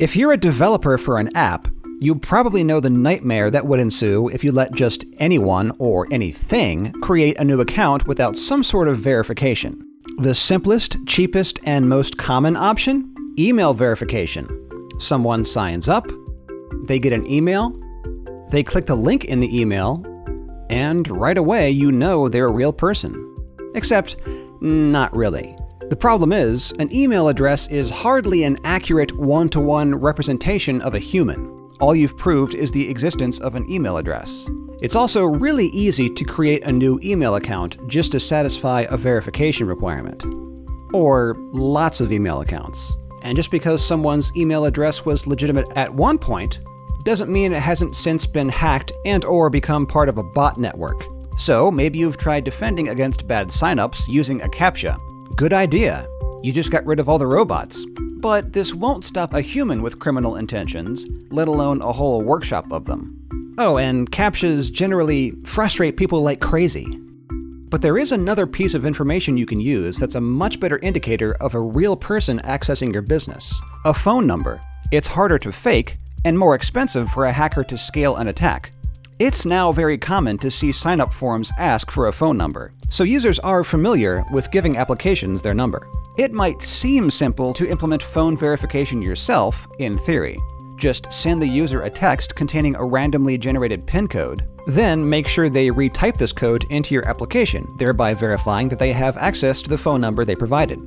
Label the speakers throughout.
Speaker 1: If you're a developer for an app, you probably know the nightmare that would ensue if you let just anyone or anything create a new account without some sort of verification. The simplest, cheapest, and most common option? Email verification. Someone signs up, they get an email, they click the link in the email, and right away you know they're a real person. Except, not really. The problem is, an email address is hardly an accurate one to one representation of a human. All you've proved is the existence of an email address. It's also really easy to create a new email account just to satisfy a verification requirement. Or lots of email accounts. And just because someone's email address was legitimate at one point, doesn't mean it hasn't since been hacked and or become part of a bot network. So maybe you've tried defending against bad signups using a CAPTCHA, Good idea. You just got rid of all the robots. But this won't stop a human with criminal intentions, let alone a whole workshop of them. Oh, and CAPTCHAs generally frustrate people like crazy. But there is another piece of information you can use that's a much better indicator of a real person accessing your business a phone number. It's harder to fake and more expensive for a hacker to scale an attack. It's now very common to see sign-up forms ask for a phone number, so users are familiar with giving applications their number. It might seem simple to implement phone verification yourself, in theory. Just send the user a text containing a randomly generated PIN code, then make sure they retype this code into your application, thereby verifying that they have access to the phone number they provided.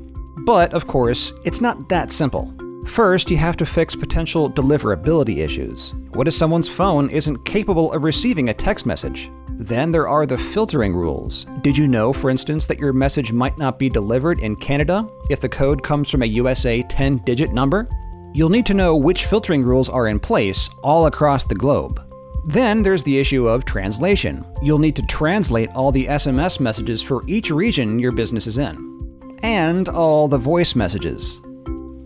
Speaker 1: But, of course, it's not that simple. First, you have to fix potential deliverability issues. What if someone's phone isn't capable of receiving a text message? Then there are the filtering rules. Did you know, for instance, that your message might not be delivered in Canada if the code comes from a USA 10 digit number? You'll need to know which filtering rules are in place all across the globe. Then there's the issue of translation. You'll need to translate all the SMS messages for each region your business is in. And all the voice messages.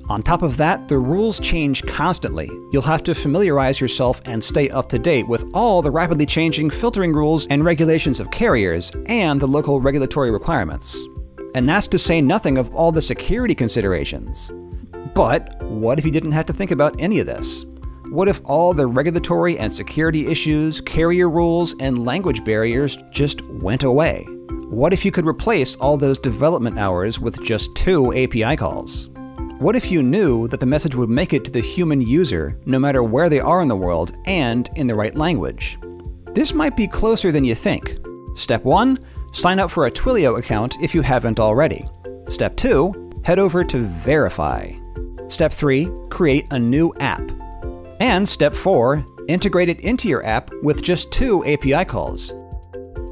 Speaker 1: On top of that, the rules change constantly. You'll have to familiarize yourself and stay up to date with all the rapidly changing filtering rules and regulations of carriers and the local regulatory requirements. And that's to say nothing of all the security considerations. But what if you didn't have to think about any of this? What if all the regulatory and security issues, carrier rules, and language barriers just went away? What if you could replace all those development hours with just two API calls? What if you knew that the message would make it to the human user no matter where they are in the world and in the right language? This might be closer than you think. Step 1 Sign up for a Twilio account if you haven't already. Step 2 Head over to Verify. Step 3 Create a new app. And Step 4 Integrate it into your app with just two API calls.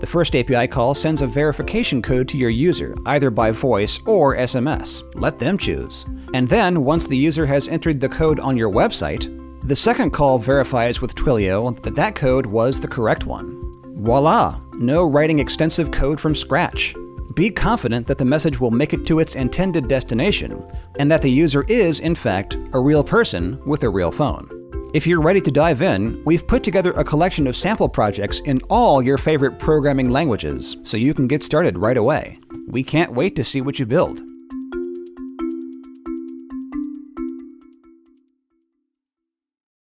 Speaker 1: The first API call sends a verification code to your user, either by voice or SMS. Let them choose. And then, once the user has entered the code on your website, the second call verifies with Twilio that that code was the correct one. Voila! No writing extensive code from scratch. Be confident that the message will make it to its intended destination, and that the user is, in fact, a real person with a real phone. If you're ready to dive in, we've put together a collection of sample projects in all your favorite programming languages, so you can get started right away. We can't wait to see what you build.